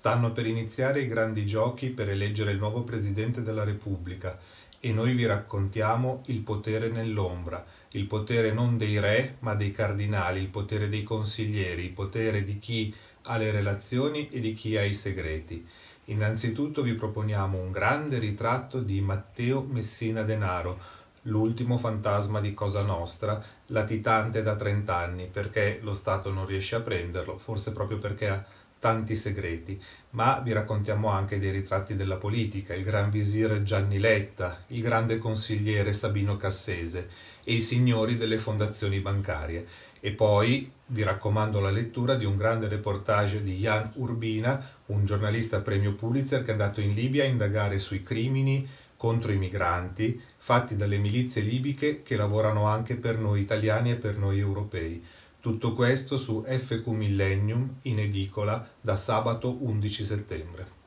Stanno per iniziare i grandi giochi per eleggere il nuovo Presidente della Repubblica e noi vi raccontiamo il potere nell'ombra, il potere non dei re ma dei cardinali, il potere dei consiglieri, il potere di chi ha le relazioni e di chi ha i segreti. Innanzitutto vi proponiamo un grande ritratto di Matteo Messina Denaro, l'ultimo fantasma di Cosa Nostra, latitante da 30 anni, perché lo Stato non riesce a prenderlo, forse proprio perché ha tanti segreti, ma vi raccontiamo anche dei ritratti della politica, il gran visir Gianni Letta, il grande consigliere Sabino Cassese e i signori delle fondazioni bancarie. E poi vi raccomando la lettura di un grande reportage di Jan Urbina, un giornalista premio Pulitzer che è andato in Libia a indagare sui crimini contro i migranti fatti dalle milizie libiche che lavorano anche per noi italiani e per noi europei. Tutto questo su FQ Millennium in edicola da sabato 11 settembre.